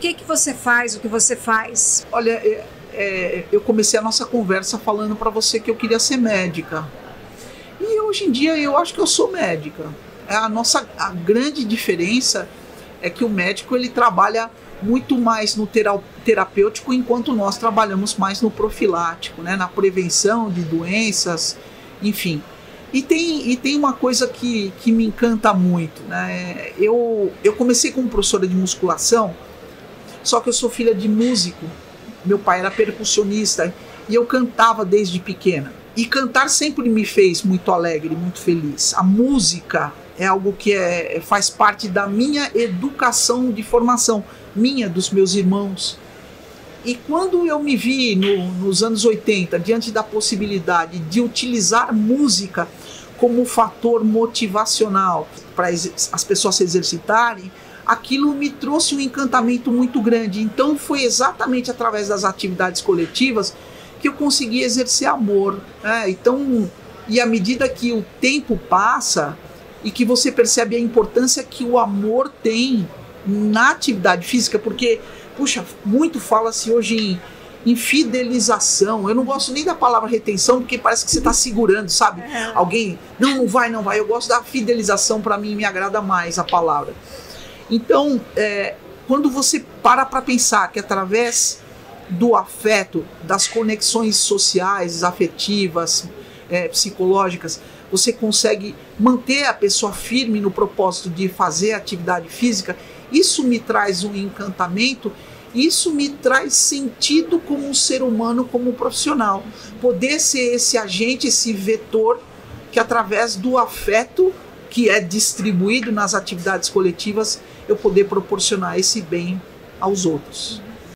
que, que você faz o que você faz? Olha, é, é, eu comecei a nossa conversa falando para você que eu queria ser médica. E hoje em dia eu acho que eu sou médica. É, a nossa a grande diferença é que o médico ele trabalha muito mais no terapêutico, enquanto nós trabalhamos mais no profilático, né, na prevenção de doenças, enfim. E tem, e tem uma coisa que, que me encanta muito. Né? Eu, eu comecei como professora de musculação, só que eu sou filha de músico. Meu pai era percussionista e eu cantava desde pequena. E cantar sempre me fez muito alegre, muito feliz. A música é algo que é, faz parte da minha educação de formação, minha, dos meus irmãos. E quando eu me vi no, nos anos 80 diante da possibilidade de utilizar música como fator motivacional para as pessoas se exercitarem, aquilo me trouxe um encantamento muito grande. Então foi exatamente através das atividades coletivas que eu consegui exercer amor. Né? Então, e à medida que o tempo passa e que você percebe a importância que o amor tem na atividade física, porque puxa, muito fala-se hoje em, fidelização. Eu não gosto nem da palavra retenção, porque parece que você está segurando, sabe? É. Alguém, não, não vai, não vai. Eu gosto da fidelização, para mim me agrada mais a palavra. Então, é, quando você para para pensar que através do afeto, das conexões sociais, afetivas, é, psicológicas, você consegue manter a pessoa firme no propósito de fazer atividade física, isso me traz um encantamento isso me traz sentido como um ser humano, como um profissional. Poder ser esse agente, esse vetor que, através do afeto que é distribuído nas atividades coletivas, eu poder proporcionar esse bem aos outros.